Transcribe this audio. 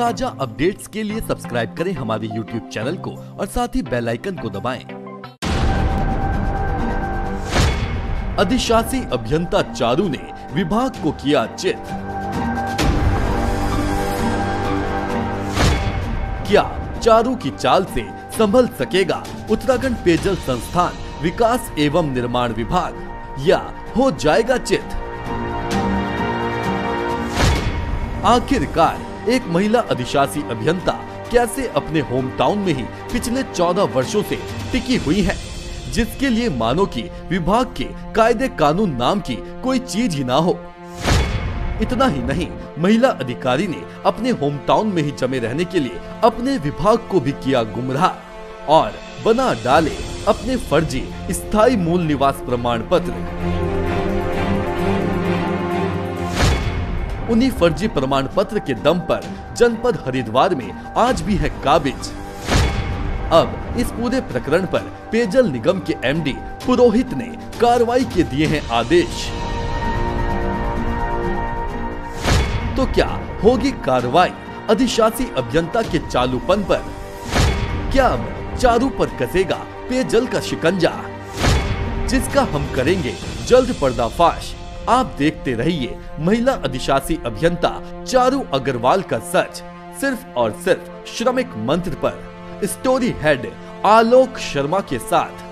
ताज़ा अपडेट्स के लिए सब्सक्राइब करें हमारे यूट्यूब चैनल को और साथ ही बेल आइकन को दबाएँ। अधिशासी अभियंता चारू ने विभाग को किया चित क्या चारू की चाल से संभल सकेगा उत्तराखंड पेयजल संस्थान विकास एवं निर्माण विभाग, या हो जाएगा चित आखिरकार एक महिला अधिशासी अभियंता कैसे अपने होम टाउन में ही पिछले 14 वर्षों से टिकी हुई है, जिसके लिए मानो की विभाग के कायदे कानून नाम की कोई चीज़ ही ना हो। इतना ही नहीं, महिला अधिकारी ने अपने होम टाउन में ही जमे रहने के लिए अपने विभाग को भी किया गुमराह और बना डाले अपने फर्जी, स्थायी मूल निवास प्रमाण पत्र। उन्हीं फर्जी प्रमाण पत्र के दम पर जनपद हरिद्वार में आज भी है काबिज। अब इस पूरे प्रकरण पर पेयजल निगम के एमडी पुरोहित ने कार्रवाई के दिए हैं आदेश। तो क्या होगी कार्रवाई? अधिशासी अभियंता के चालूपन पर। क्या अब चारू पर कसेगा पेयजल का शिकंजा? जिसका हम करेंगे जल्द पर्दाफाश। आप देखते रहिए महिला अधिशासी अभियंता चारू अग्रवाल का सच, सिर्फ़ और सिर्फ़ श्रमिक मंत्र पर। स्टोरी हेड आलोक शर्मा के साथ।